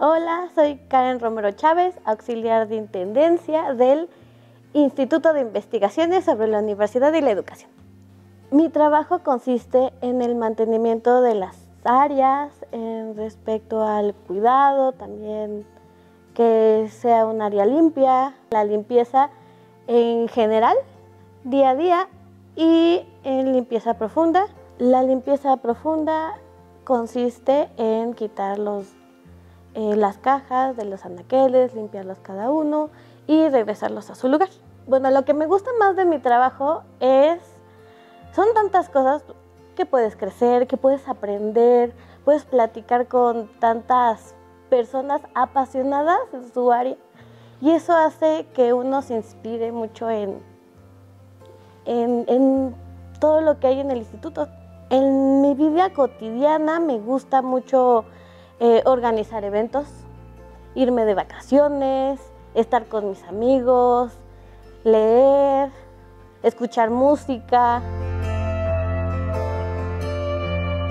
Hola, soy Karen Romero Chávez, auxiliar de Intendencia del Instituto de Investigaciones sobre la Universidad y la Educación. Mi trabajo consiste en el mantenimiento de las áreas en respecto al cuidado, también que sea un área limpia, la limpieza en general, día a día y en limpieza profunda. La limpieza profunda consiste en quitar los, eh, las cajas de los anaqueles, limpiarlos cada uno y regresarlos a su lugar. Bueno, lo que me gusta más de mi trabajo es, son tantas cosas que puedes crecer, que puedes aprender, puedes platicar con tantas personas apasionadas en su área y eso hace que uno se inspire mucho en, en, todo lo que hay en el instituto. En mi vida cotidiana me gusta mucho eh, organizar eventos, irme de vacaciones, estar con mis amigos, leer, escuchar música.